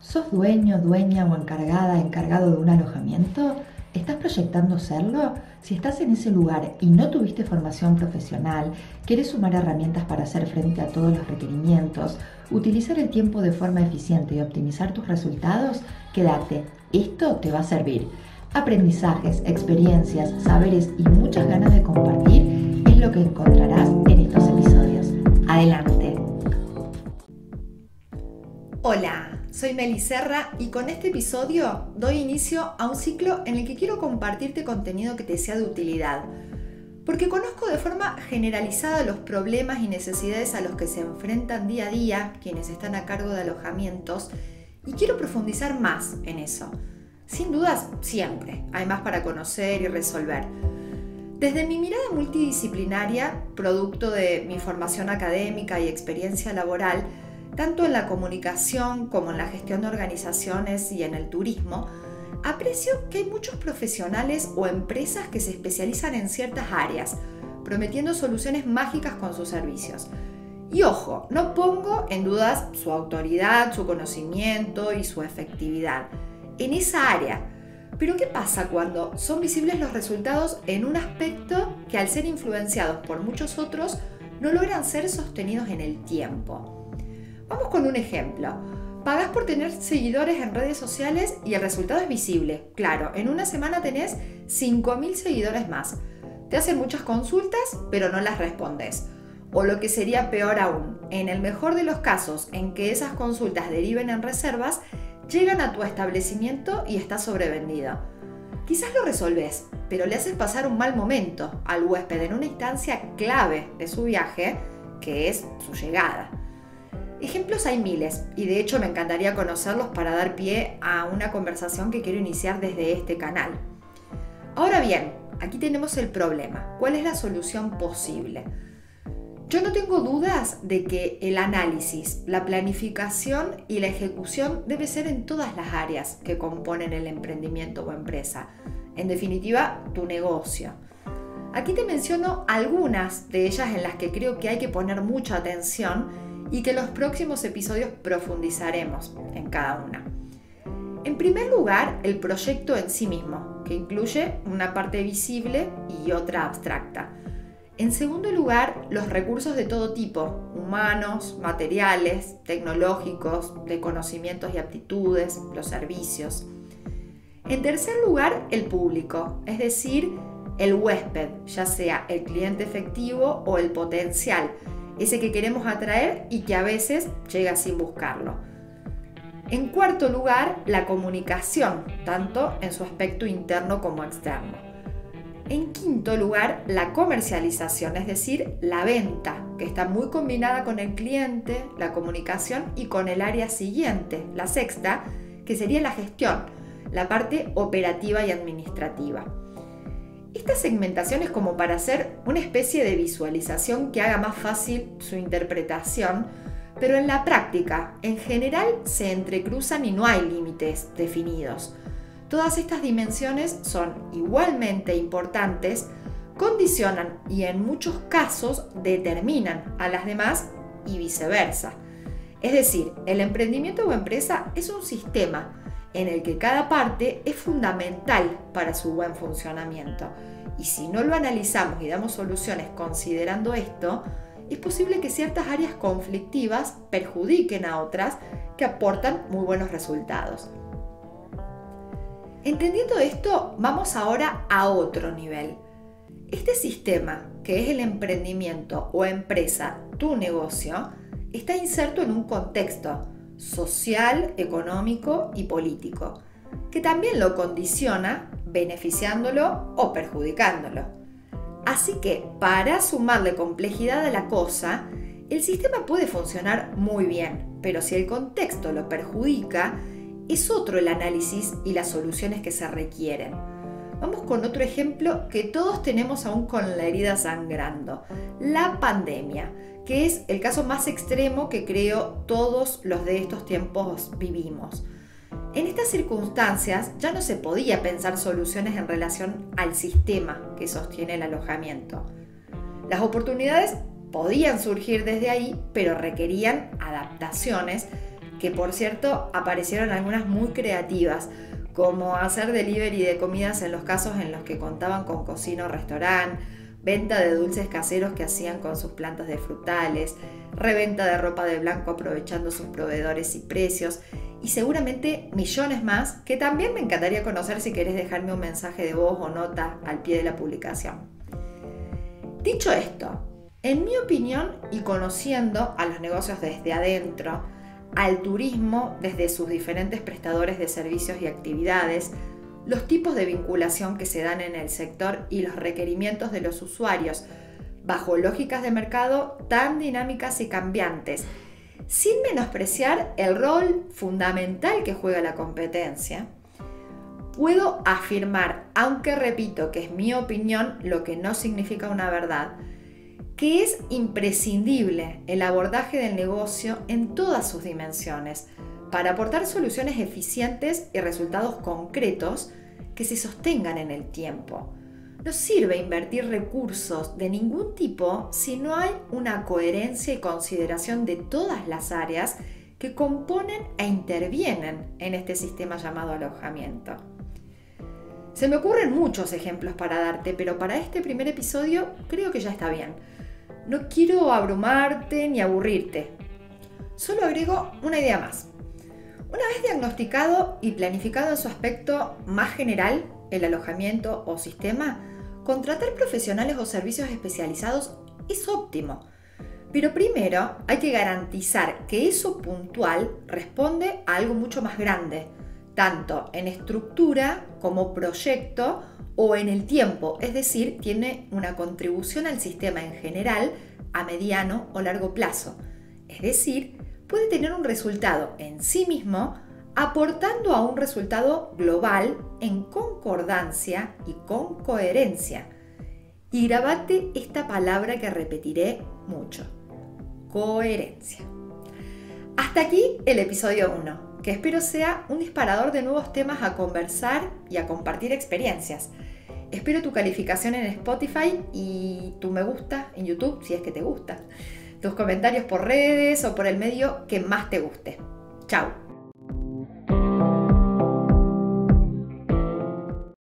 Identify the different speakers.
Speaker 1: ¿Sos dueño, dueña o encargada, encargado de un alojamiento? ¿Estás proyectando serlo? Si estás en ese lugar y no tuviste formación profesional, quieres sumar herramientas para hacer frente a todos los requerimientos, utilizar el tiempo de forma eficiente y optimizar tus resultados, quédate. Esto te va a servir. Aprendizajes, experiencias, saberes y muchas ganas de compartir es lo que encontrarás en estos episodios. Adelante.
Speaker 2: Hola, soy Meli Serra y con este episodio doy inicio a un ciclo en el que quiero compartirte contenido que te sea de utilidad. Porque conozco de forma generalizada los problemas y necesidades a los que se enfrentan día a día quienes están a cargo de alojamientos y quiero profundizar más en eso. Sin dudas, siempre, hay más para conocer y resolver. Desde mi mirada multidisciplinaria, producto de mi formación académica y experiencia laboral, tanto en la comunicación como en la gestión de organizaciones y en el turismo, aprecio que hay muchos profesionales o empresas que se especializan en ciertas áreas, prometiendo soluciones mágicas con sus servicios. Y ojo, no pongo en dudas su autoridad, su conocimiento y su efectividad en esa área. Pero ¿qué pasa cuando son visibles los resultados en un aspecto que al ser influenciados por muchos otros no logran ser sostenidos en el tiempo? Vamos con un ejemplo. Pagas por tener seguidores en redes sociales y el resultado es visible. Claro, en una semana tenés 5.000 seguidores más. Te hacen muchas consultas, pero no las respondes. O lo que sería peor aún, en el mejor de los casos en que esas consultas deriven en reservas, llegan a tu establecimiento y está sobrevendido. Quizás lo resolves, pero le haces pasar un mal momento al huésped en una instancia clave de su viaje, que es su llegada. Ejemplos hay miles y de hecho me encantaría conocerlos para dar pie a una conversación que quiero iniciar desde este canal. Ahora bien, aquí tenemos el problema. ¿Cuál es la solución posible? Yo no tengo dudas de que el análisis, la planificación y la ejecución debe ser en todas las áreas que componen el emprendimiento o empresa. En definitiva, tu negocio. Aquí te menciono algunas de ellas en las que creo que hay que poner mucha atención y que los próximos episodios profundizaremos en cada una. En primer lugar, el proyecto en sí mismo, que incluye una parte visible y otra abstracta. En segundo lugar, los recursos de todo tipo, humanos, materiales, tecnológicos, de conocimientos y aptitudes, los servicios. En tercer lugar, el público, es decir, el huésped, ya sea el cliente efectivo o el potencial, ese que queremos atraer y que a veces llega sin buscarlo. En cuarto lugar, la comunicación, tanto en su aspecto interno como externo. En quinto lugar, la comercialización, es decir, la venta, que está muy combinada con el cliente, la comunicación y con el área siguiente, la sexta, que sería la gestión, la parte operativa y administrativa. Esta segmentación es como para hacer una especie de visualización que haga más fácil su interpretación, pero en la práctica, en general, se entrecruzan y no hay límites definidos. Todas estas dimensiones son igualmente importantes, condicionan y en muchos casos determinan a las demás y viceversa. Es decir, el emprendimiento o empresa es un sistema en el que cada parte es fundamental para su buen funcionamiento. Y si no lo analizamos y damos soluciones considerando esto, es posible que ciertas áreas conflictivas perjudiquen a otras que aportan muy buenos resultados. Entendiendo esto, vamos ahora a otro nivel. Este sistema, que es el emprendimiento o empresa, tu negocio, está inserto en un contexto social, económico y político, que también lo condiciona beneficiándolo o perjudicándolo. Así que, para sumarle complejidad a la cosa, el sistema puede funcionar muy bien, pero si el contexto lo perjudica, es otro el análisis y las soluciones que se requieren. Vamos con otro ejemplo que todos tenemos aún con la herida sangrando, la pandemia, que es el caso más extremo que creo todos los de estos tiempos vivimos. En estas circunstancias ya no se podía pensar soluciones en relación al sistema que sostiene el alojamiento. Las oportunidades podían surgir desde ahí, pero requerían adaptaciones que por cierto aparecieron algunas muy creativas, como hacer delivery de comidas en los casos en los que contaban con cocina o restaurante, venta de dulces caseros que hacían con sus plantas de frutales, reventa de ropa de blanco aprovechando sus proveedores y precios, y seguramente millones más que también me encantaría conocer si querés dejarme un mensaje de voz o nota al pie de la publicación. Dicho esto, en mi opinión y conociendo a los negocios desde adentro, al turismo desde sus diferentes prestadores de servicios y actividades, los tipos de vinculación que se dan en el sector y los requerimientos de los usuarios, bajo lógicas de mercado tan dinámicas y cambiantes, sin menospreciar el rol fundamental que juega la competencia, puedo afirmar, aunque repito que es mi opinión, lo que no significa una verdad, que es imprescindible el abordaje del negocio en todas sus dimensiones para aportar soluciones eficientes y resultados concretos que se sostengan en el tiempo. No sirve invertir recursos de ningún tipo si no hay una coherencia y consideración de todas las áreas que componen e intervienen en este sistema llamado alojamiento. Se me ocurren muchos ejemplos para darte, pero para este primer episodio creo que ya está bien. No quiero abrumarte ni aburrirte. Solo agrego una idea más. Una vez diagnosticado y planificado en su aspecto más general, el alojamiento o sistema, contratar profesionales o servicios especializados es óptimo. Pero primero hay que garantizar que eso puntual responde a algo mucho más grande, tanto en estructura como proyecto o en el tiempo, es decir, tiene una contribución al sistema en general a mediano o largo plazo. Es decir, puede tener un resultado en sí mismo aportando a un resultado global en concordancia y con coherencia. Y grabate esta palabra que repetiré mucho, coherencia. Hasta aquí el episodio 1, que espero sea un disparador de nuevos temas a conversar y a compartir experiencias. Espero tu calificación en Spotify y tu me gusta en YouTube si es que te gusta. Tus comentarios por redes o por el medio que más te guste. Chao.